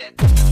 it.